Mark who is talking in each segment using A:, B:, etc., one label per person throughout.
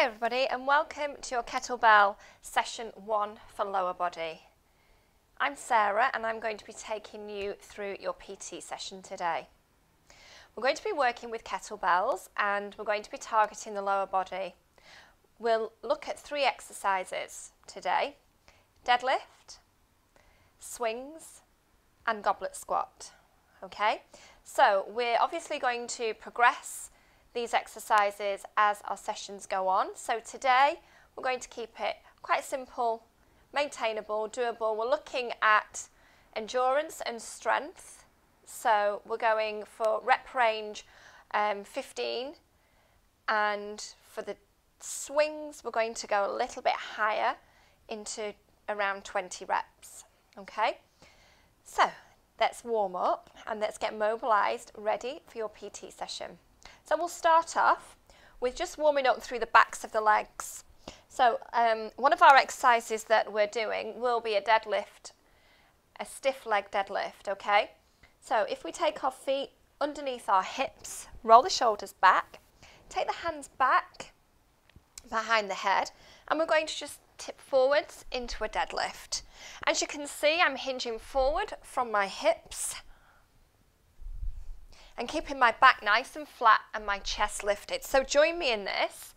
A: Hi everybody and welcome to your kettlebell session one for lower body. I'm Sarah and I'm going to be taking you through your PT session today. We're going to be working with kettlebells and we're going to be targeting the lower body. We'll look at three exercises today, deadlift, swings and goblet squat. Okay, so we're obviously going to progress these exercises as our sessions go on. So today we're going to keep it quite simple, maintainable, doable. We're looking at endurance and strength. So we're going for rep range um, 15 and for the swings we're going to go a little bit higher into around 20 reps. Okay, so let's warm up and let's get mobilized ready for your PT session. So we'll start off with just warming up through the backs of the legs. So um, one of our exercises that we're doing will be a deadlift, a stiff leg deadlift, okay? So if we take our feet underneath our hips, roll the shoulders back, take the hands back behind the head, and we're going to just tip forwards into a deadlift. As you can see, I'm hinging forward from my hips and keeping my back nice and flat and my chest lifted. So join me in this.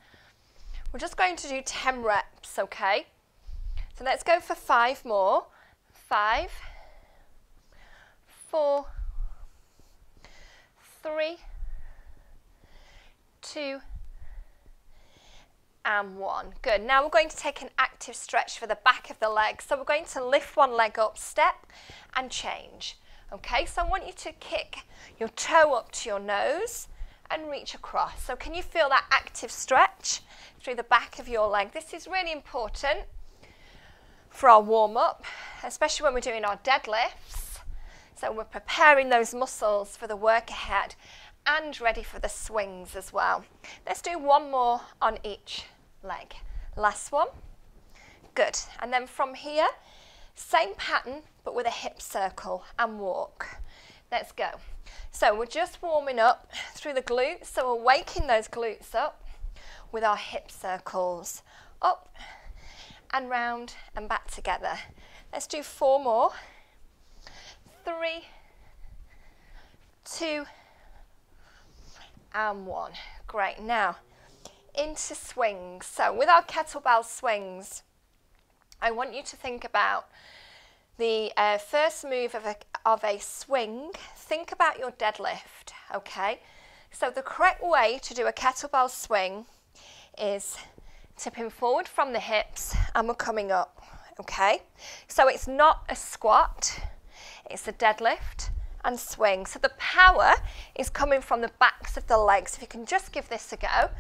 A: We're just going to do 10 reps, okay? So let's go for five more. Five, four, three, two, and one. Good. Now we're going to take an active stretch for the back of the leg. So we're going to lift one leg up, step, and change. Okay, so I want you to kick your toe up to your nose and reach across. So can you feel that active stretch through the back of your leg? This is really important for our warm up, especially when we're doing our deadlifts. So we're preparing those muscles for the work ahead and ready for the swings as well. Let's do one more on each leg. Last one. Good. And then from here, same pattern, but with a hip circle and walk. Let's go. So we're just warming up through the glutes. So we're waking those glutes up with our hip circles. Up and round and back together. Let's do four more. Three, two, and one. Great. Now, into swings. So with our kettlebell swings, I want you to think about the uh, first move of a, of a swing. Think about your deadlift, okay? So the correct way to do a kettlebell swing is tipping forward from the hips and we're coming up, okay? So it's not a squat, it's a deadlift and swing. So the power is coming from the backs of the legs. If you can just give this a go.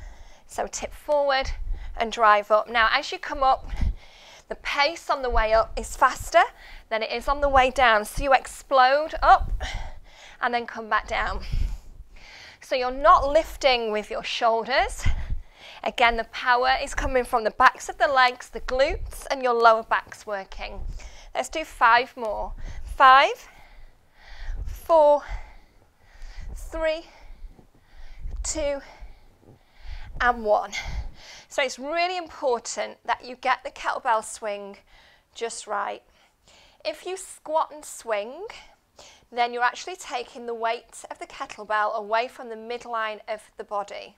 A: So tip forward and drive up. Now as you come up, the pace on the way up is faster than it is on the way down. So you explode up and then come back down. So you're not lifting with your shoulders. Again, the power is coming from the backs of the legs, the glutes, and your lower back's working. Let's do five more. Five, four, three, two, and one. So it's really important that you get the kettlebell swing just right. If you squat and swing, then you're actually taking the weight of the kettlebell away from the midline of the body.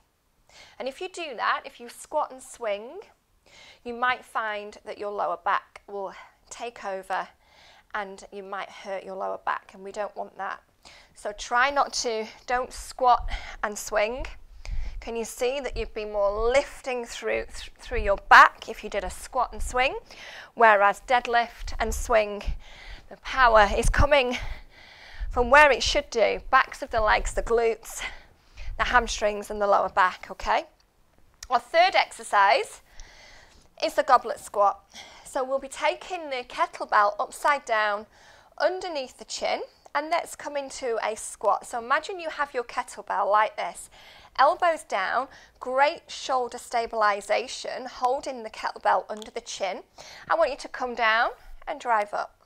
A: And if you do that, if you squat and swing, you might find that your lower back will take over and you might hurt your lower back and we don't want that. So try not to, don't squat and swing. Can you see that you'd be more lifting through, th through your back if you did a squat and swing, whereas deadlift and swing, the power is coming from where it should do, backs of the legs, the glutes, the hamstrings and the lower back, okay? Our third exercise is the goblet squat. So we'll be taking the kettlebell upside down underneath the chin and let's come into a squat. So imagine you have your kettlebell like this elbows down, great shoulder stabilization, holding the kettlebell under the chin. I want you to come down and drive up.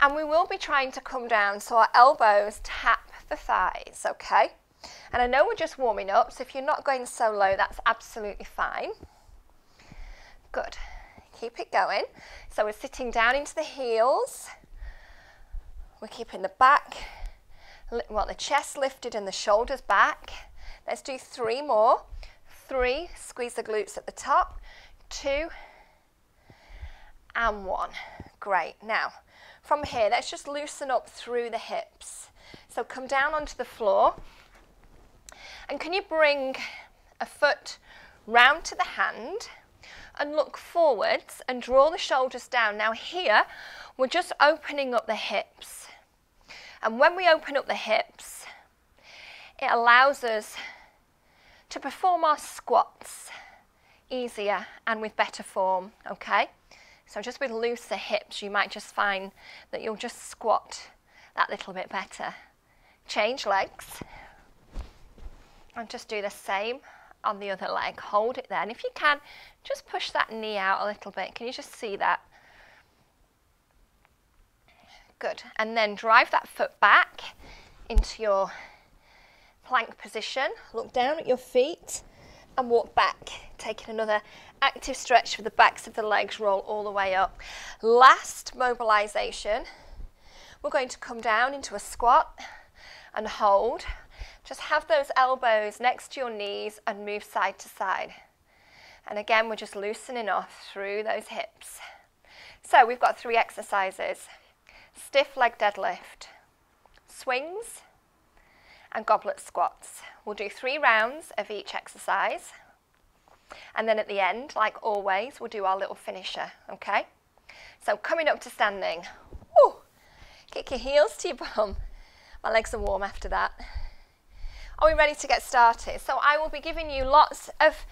A: And we will be trying to come down so our elbows tap the thighs, okay? And I know we're just warming up, so if you're not going so low, that's absolutely fine. Good. Keep it going. So we're sitting down into the heels. We're keeping the back, well, the chest lifted and the shoulders back. Let's do three more. Three, squeeze the glutes at the top. Two, and one. Great. Now, from here, let's just loosen up through the hips. So come down onto the floor. And can you bring a foot round to the hand and look forwards and draw the shoulders down. Now here, we're just opening up the hips. And when we open up the hips, it allows us to perform our squats easier and with better form, okay? So just with looser hips, you might just find that you'll just squat that little bit better. Change legs and just do the same on the other leg. Hold it there. And if you can, just push that knee out a little bit. Can you just see that? Good. And then drive that foot back into your plank position. Look down at your feet and walk back, taking another active stretch for the backs of the legs, roll all the way up. Last mobilization, we're going to come down into a squat and hold. Just have those elbows next to your knees and move side to side. And again, we're just loosening off through those hips. So we've got three exercises. Stiff leg deadlift, swings, and goblet squats. We'll do three rounds of each exercise. And then at the end, like always, we'll do our little finisher, okay? So coming up to standing. Woo! Kick your heels to your bum. My legs are warm after that. Are we ready to get started? So I will be giving you lots of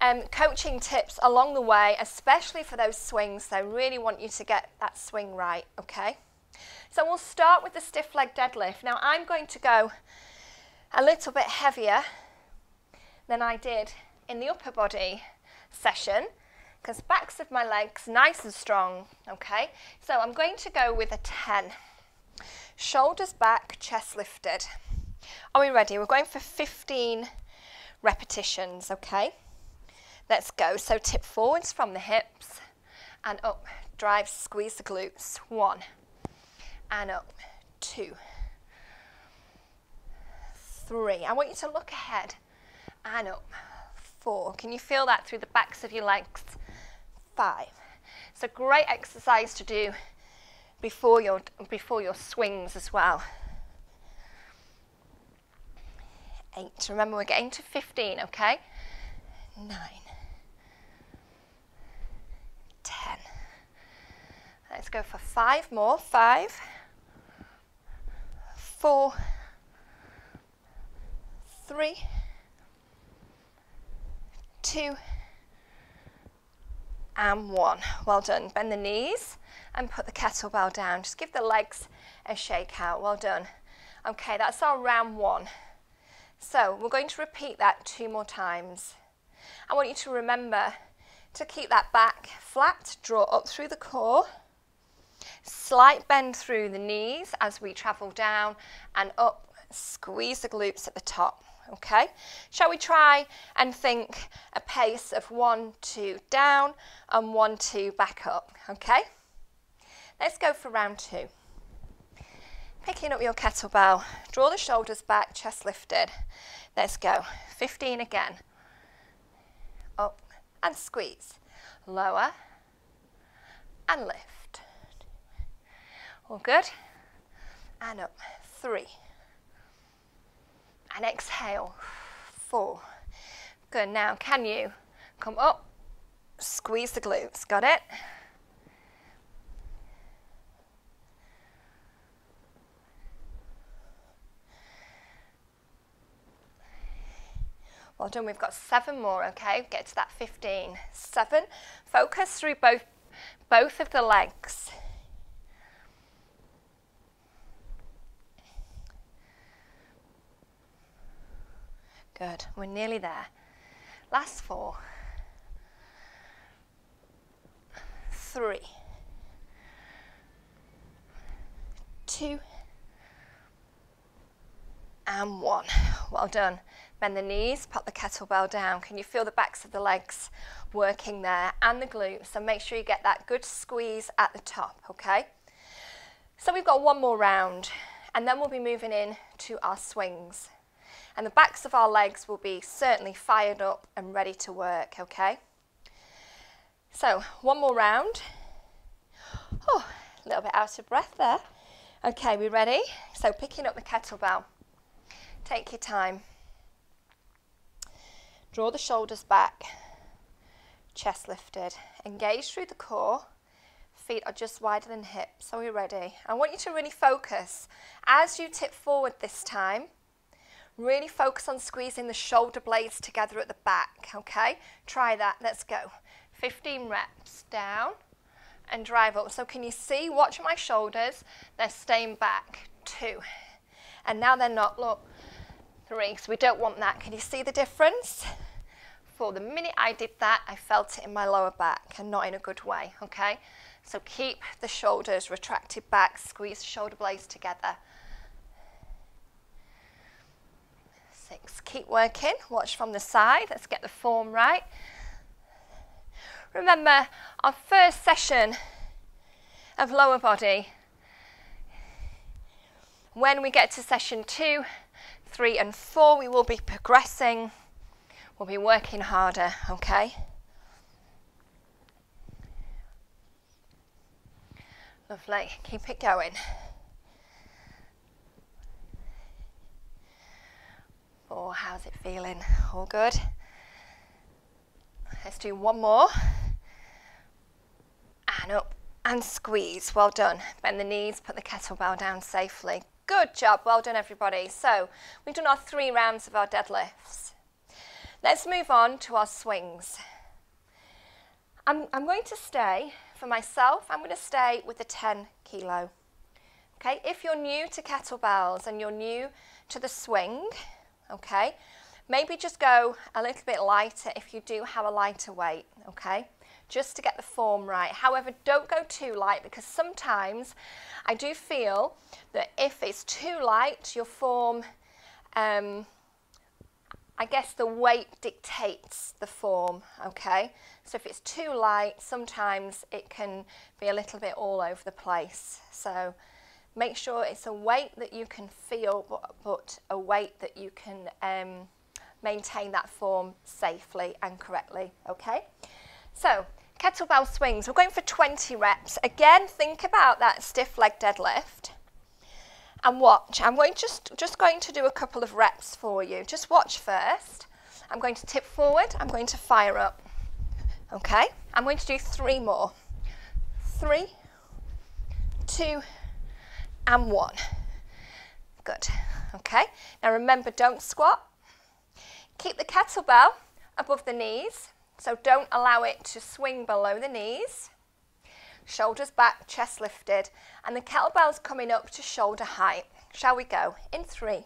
A: um, coaching tips along the way, especially for those swings. So I really want you to get that swing right, okay? So we'll start with the stiff leg deadlift. Now I'm going to go a little bit heavier than I did in the upper body session because backs of my legs nice and strong, okay? So I'm going to go with a 10. Shoulders back, chest lifted. Are we ready? We're going for 15 repetitions, okay? Let's go. So tip forwards from the hips and up. Drive, squeeze the glutes. One and up. Two. Three. I want you to look ahead and up. Four. Can you feel that through the backs of your legs? Five. It's a great exercise to do before your, before your swings as well. eight. Remember, we're getting to 15, okay? Nine. Ten. Let's go for five more. Five, four, three, two, and one. Well done. Bend the knees and put the kettlebell down. Just give the legs a shake out. Well done. Okay, that's our round one. So we're going to repeat that two more times. I want you to remember to keep that back flat, draw up through the core, slight bend through the knees as we travel down and up, squeeze the glutes at the top. Okay, shall we try and think a pace of one, two down and one, two back up? Okay, let's go for round two. Picking up your kettlebell, draw the shoulders back, chest lifted. Let's go. 15 again. Up and squeeze. Lower and lift. All good. And up. Three. And exhale. Four. Good. Now, can you come up, squeeze the glutes? Got it? Well done, we've got seven more, okay? Get to that 15. Seven, focus through both, both of the legs. Good, we're nearly there. Last four. Three. Two. And one. Well done. Bend the knees, pop the kettlebell down. Can you feel the backs of the legs working there and the glutes? So make sure you get that good squeeze at the top, okay? So we've got one more round and then we'll be moving in to our swings. And the backs of our legs will be certainly fired up and ready to work, okay? So one more round. Oh, a little bit out of breath there. Okay, we ready? So picking up the kettlebell. Take your time. Draw the shoulders back. Chest lifted. Engage through the core. Feet are just wider than hips. Are we ready? I want you to really focus. As you tip forward this time, really focus on squeezing the shoulder blades together at the back, okay? Try that. Let's go. 15 reps. Down and drive up. So can you see? Watch my shoulders. They're staying back. Two. And now they're not. Look. Three. So we don't want that. Can you see the difference? For the minute I did that, I felt it in my lower back and not in a good way. Okay? So keep the shoulders retracted back. Squeeze the shoulder blades together. Six. Keep working. Watch from the side. Let's get the form right. Remember our first session of lower body. When we get to session two, three and four, we will be progressing. We'll be working harder, okay? Lovely. Keep it going. Oh, how's it feeling? All good? Let's do one more and up and squeeze. Well done. Bend the knees, put the kettlebell down safely. Good job. Well done, everybody. So we've done our three rounds of our deadlifts. Let's move on to our swings. I'm, I'm going to stay, for myself, I'm going to stay with the 10 kilo. Okay, if you're new to kettlebells and you're new to the swing, okay, maybe just go a little bit lighter if you do have a lighter weight, okay? just to get the form right. However, don't go too light because sometimes I do feel that if it's too light, your form, um, I guess the weight dictates the form, okay? So if it's too light, sometimes it can be a little bit all over the place. So make sure it's a weight that you can feel, but, a weight that you can um, maintain that form safely and correctly, okay? So kettlebell swings, we're going for 20 reps. Again, think about that stiff leg deadlift and watch. I'm going just, just going to do a couple of reps for you. Just watch first. I'm going to tip forward. I'm going to fire up. Okay, I'm going to do three more. Three, two, and one. Good. Okay, now remember, don't squat. Keep the kettlebell above the knees. So don't allow it to swing below the knees. Shoulders back, chest lifted. And the kettlebell's coming up to shoulder height. Shall we go? In three,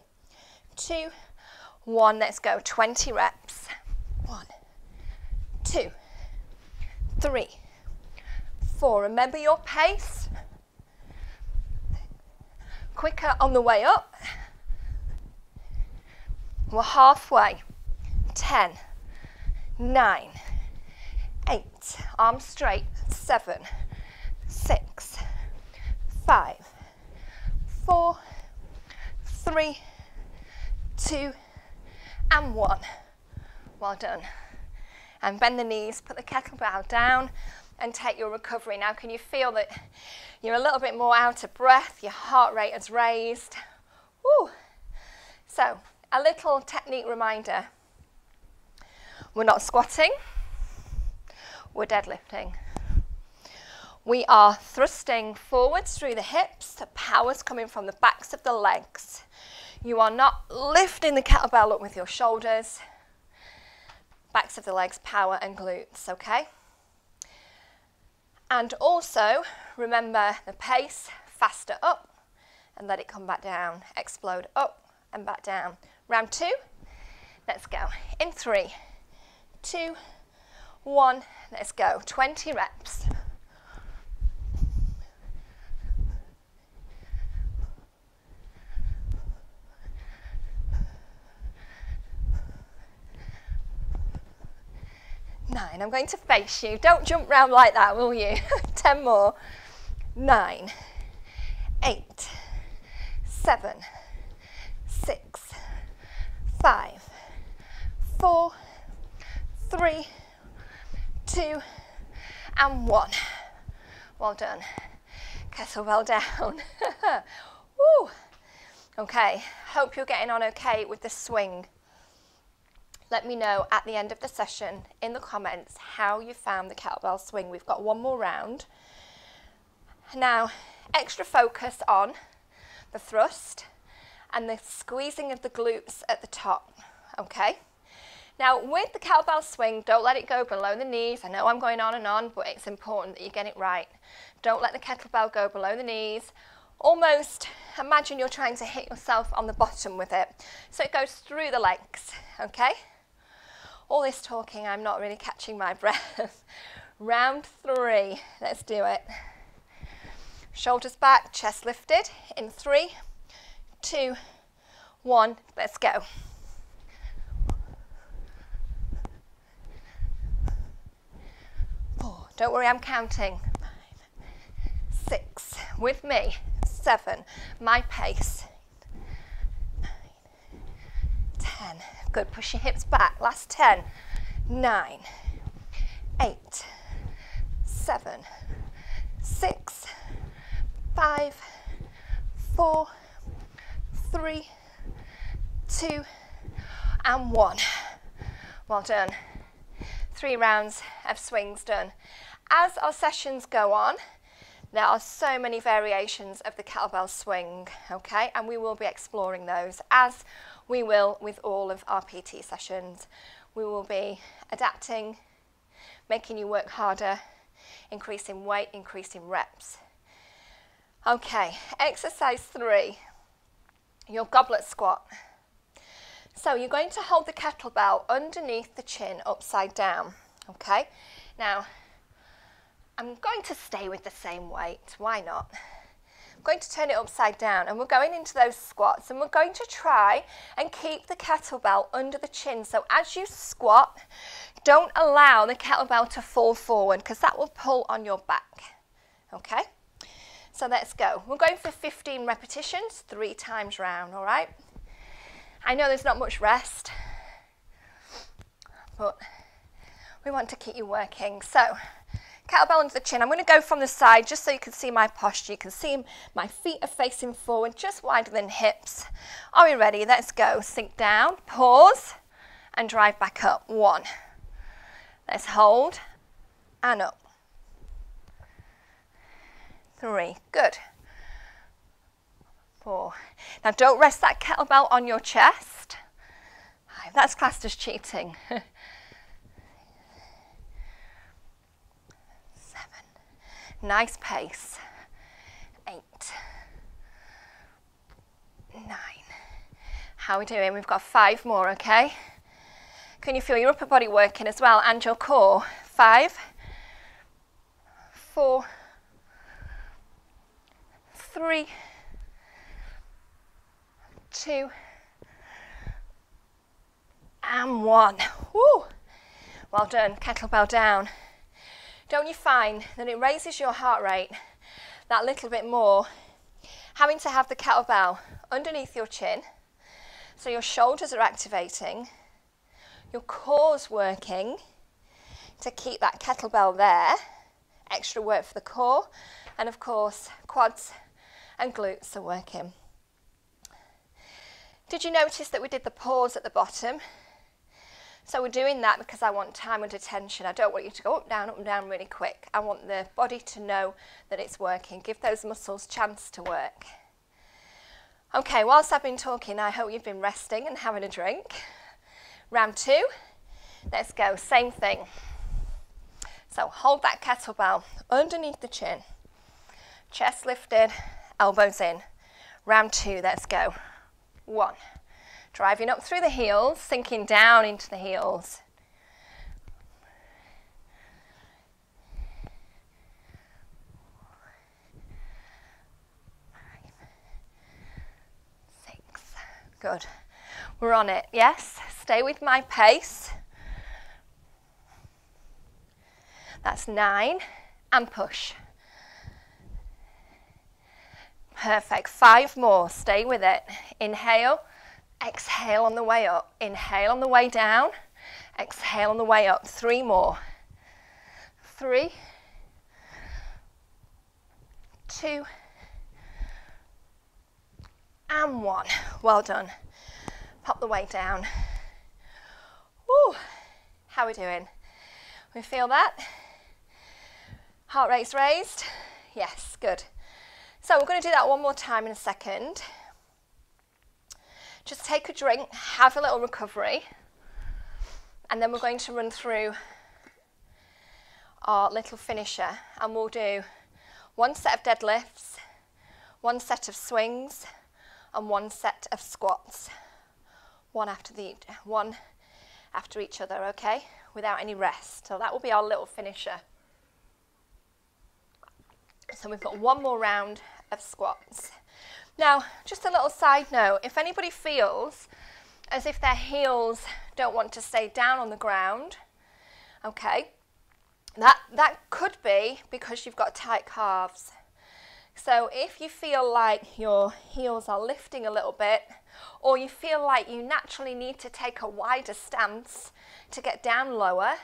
A: two, one. Let's go. 20 reps. One, two, three, four. Remember your pace. Quicker on the way up. We're halfway. 10, nine, eight, arms straight, seven, six, five, four, three, two, and one. Well done. And bend the knees, put the kettlebell down and take your recovery. Now, can you feel that you're a little bit more out of breath? Your heart rate has raised. Woo. So, a little technique reminder. We're not squatting, we're deadlifting. We are thrusting forwards through the hips, the power's coming from the backs of the legs. You are not lifting the kettlebell up with your shoulders, backs of the legs, power and glutes, okay? And also, remember the pace, faster up and let it come back down. Explode up and back down. Round two, let's go. In three, two, one. Let's go. 20 reps. Nine. I'm going to face you. Don't jump round like that, will you? 10 more. Nine, eight, seven, six, five, four, three, two, and one. Well done. Kettlebell down. Woo. Okay, hope you're getting on okay with the swing let me know at the end of the session in the comments how you found the kettlebell swing. We've got one more round. Now, extra focus on the thrust and the squeezing of the glutes at the top, okay? Now, with the kettlebell swing, don't let it go below the knees. I know I'm going on and on, but it's important that you get it right. Don't let the kettlebell go below the knees. Almost imagine you're trying to hit yourself on the bottom with it. So it goes through the legs, okay? All this talking, I'm not really catching my breath. Round three, let's do it. Shoulders back, chest lifted in three, two, one, let's go. Four, don't worry, I'm counting. Six, with me, seven, my pace. Ten, Good, push your hips back. Last 10, 9, 8, 7, 6, 5, 4, 3, 2, and 1. Well done. Three rounds of swings done. As our sessions go on, there are so many variations of the kettlebell swing, okay, and we will be exploring those as we will with all of our PT sessions. We will be adapting, making you work harder, increasing weight, increasing reps. Okay, exercise three, your goblet squat. So you're going to hold the kettlebell underneath the chin upside down, okay? Now, I'm going to stay with the same weight, why not? I'm going to turn it upside down and we're going into those squats and we're going to try and keep the kettlebell under the chin. So as you squat, don't allow the kettlebell to fall forward because that will pull on your back. Okay? So let's go. We're going for 15 repetitions, three times round, all right? I know there's not much rest, but we want to keep you working. So Kettlebell under the chin. I'm going to go from the side just so you can see my posture. You can see my feet are facing forward, just wider than hips. Are we ready? Let's go. Sink down, pause, and drive back up. One. Let's hold and up. Three. Good. Four. Now don't rest that kettlebell on your chest. That's classed as cheating. Nice pace. Eight. Nine. How we doing? We've got five more, okay? Can you feel your upper body working as well and your core? Five. Four. Three. Two. And one. Woo! Well done. Kettlebell down don't you find that it raises your heart rate that little bit more having to have the kettlebell underneath your chin so your shoulders are activating, your core's working to keep that kettlebell there, extra work for the core, and of course, quads and glutes are working. Did you notice that we did the pause at the bottom? So we're doing that because I want time and attention. I don't want you to go up, down, up and down really quick. I want the body to know that it's working. Give those muscles chance to work. Okay, whilst I've been talking, I hope you've been resting and having a drink. Round two, let's go, same thing. So hold that kettlebell underneath the chin, chest lifted, elbows in. Round two, let's go. One, Driving up through the heels, sinking down into the heels. Six. Good. We're on it, yes? Stay with my pace. That's nine, and push. Perfect. Five more. Stay with it. Inhale, exhale on the way up. Inhale on the way down, exhale on the way up. Three more. Three, two, and one. Well done. Pop the weight down. Woo. How are we doing? We feel that? Heart rate's raised? Yes, good. So we're going to do that one more time in a second. Just take a drink, have a little recovery, and then we're going to run through our little finisher and we'll do one set of deadlifts, one set of swings, and one set of squats. One after the one after each other, okay? Without any rest. So that will be our little finisher. So we've got one more round of squats. Now, just a little side note, if anybody feels as if their heels don't want to stay down on the ground, okay, that, that could be because you've got tight calves. So if you feel like your heels are lifting a little bit, or you feel like you naturally need to take a wider stance to get down lower,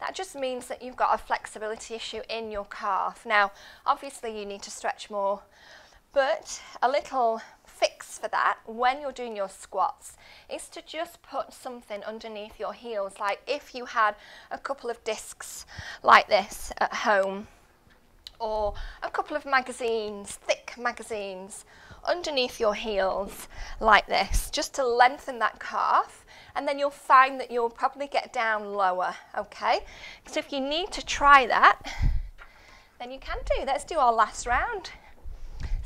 A: that just means that you've got a flexibility issue in your calf. Now, obviously you need to stretch more, but a little fix for that when you're doing your squats is to just put something underneath your heels. Like if you had a couple of discs like this at home, or a couple of magazines, thick magazines, underneath your heels like this, just to lengthen that calf. And then you'll find that you'll probably get down lower, okay? So if you need to try that, then you can do. Let's do our last round.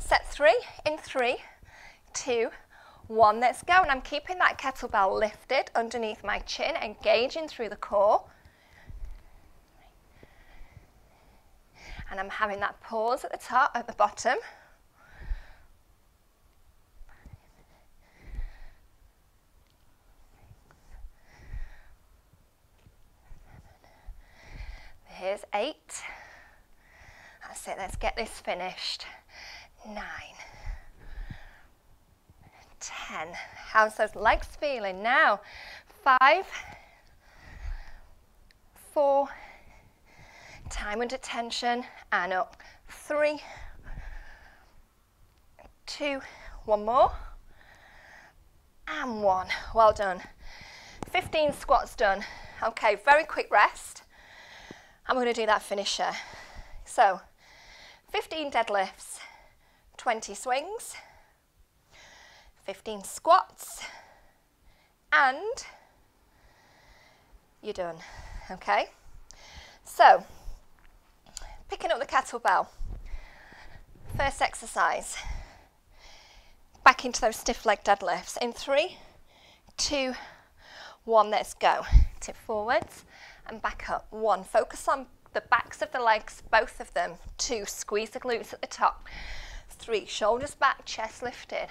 A: Set three in three, two, one. Let's go. And I'm keeping that kettlebell lifted underneath my chin, engaging through the core. And I'm having that pause at the top, at the bottom. Here's eight. That's it, let's get this finished. Nine. Ten. How's those legs feeling now? Five. Four. Time under tension and up. Three. Two. One more. And one. Well done. 15 squats done. Okay, very quick rest. I'm going to do that finisher. So, 15 deadlifts, 20 swings, 15 squats, and you're done. Okay? So, picking up the kettlebell. First exercise. Back into those stiff leg deadlifts. In three, two, one, let's go. Tip forwards and back up. One, focus on the backs of the legs, both of them. Two, squeeze the glutes at the top. Three, shoulders back, chest lifted.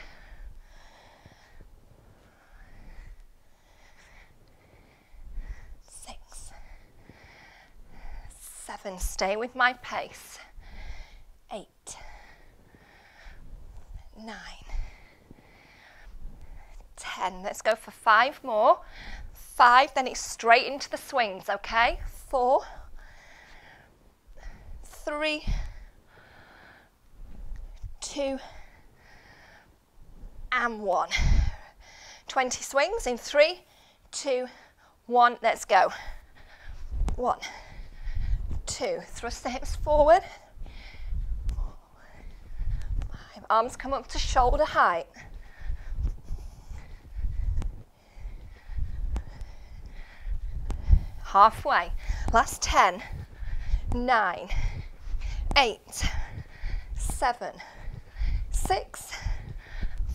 A: Six, seven, stay with my pace. Eight, nine, ten. Let's go for five more five, then it's straight into the swings, okay? Four, three, two, and one. 20 swings in three, two, one, let's go. One, two, thrust the hips forward. Five, arms come up to shoulder height. halfway. Last 10, 9, 8, 7, 6,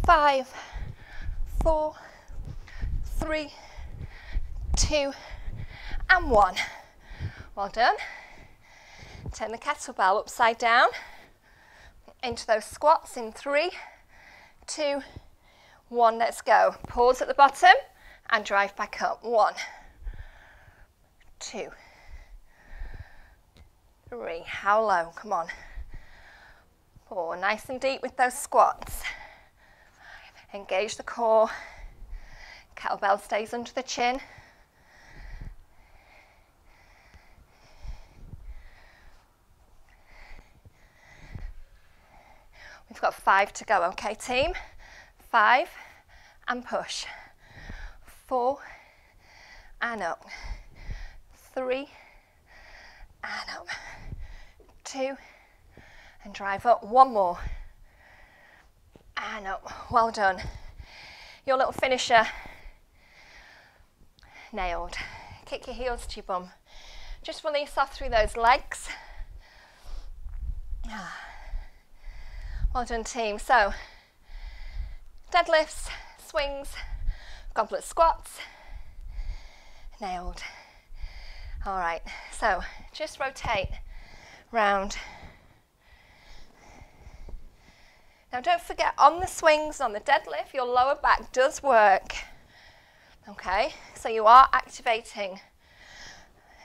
A: 5, 4, 3, 2, and 1. Well done. Turn the kettlebell upside down into those squats in three, two, one. Let's go. Pause at the bottom and drive back up. One two, three, how low, come on. Four, nice and deep with those squats. Engage the core. Kettlebell stays under the chin. We've got five to go, okay, team? Five and push. Four and up. Three and up. Two and drive up. One more. And up. Well done. Your little finisher. Nailed. Kick your heels to your bum. Just release off through those legs. Ah. Well done, team. So, deadlifts, swings, goblet squats. Nailed. All right, so just rotate round. Now don't forget on the swings, on the deadlift, your lower back does work. Okay, so you are activating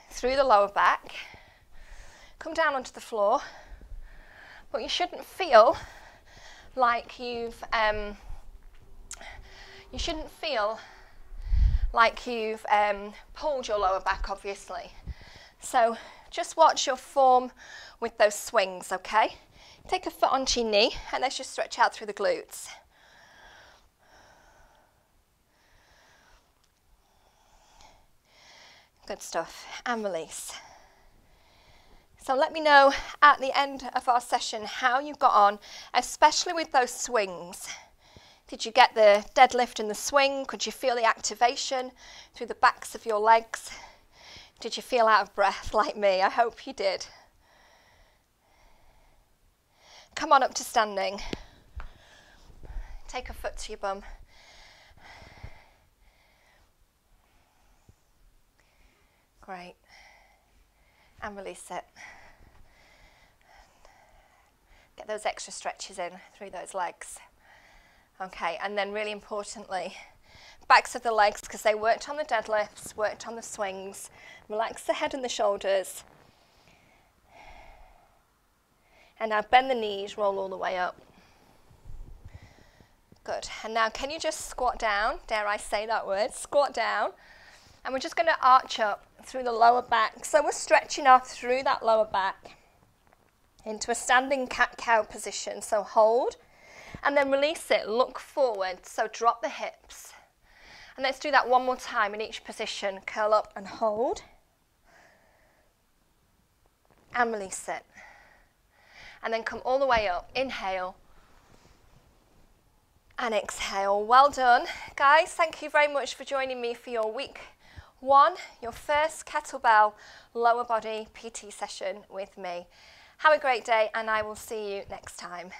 A: through the lower back. Come down onto the floor, but you shouldn't feel like you've, um, you shouldn't feel like you've um, pulled your lower back, obviously. So just watch your form with those swings, okay? Take a foot onto your knee and let's just stretch out through the glutes. Good stuff. And release. So let me know at the end of our session how you got on, especially with those swings. Did you get the deadlift and the swing? Could you feel the activation through the backs of your legs? Did you feel out of breath like me? I hope you did. Come on up to standing. Take a foot to your bum. Great. And release it. Get those extra stretches in through those legs. Okay, and then really importantly, backs of the legs because they worked on the deadlifts, worked on the swings. Relax the head and the shoulders. And now bend the knees, roll all the way up. Good. And now can you just squat down? Dare I say that word? Squat down. And we're just going to arch up through the lower back. So we're stretching off through that lower back into a standing cat-cow position. So hold and then release it, look forward, so drop the hips. And let's do that one more time in each position. Curl up and hold. And release it. And then come all the way up. Inhale. And exhale. Well done. Guys, thank you very much for joining me for your week one, your first kettlebell lower body PT session with me. Have a great day and I will see you next time.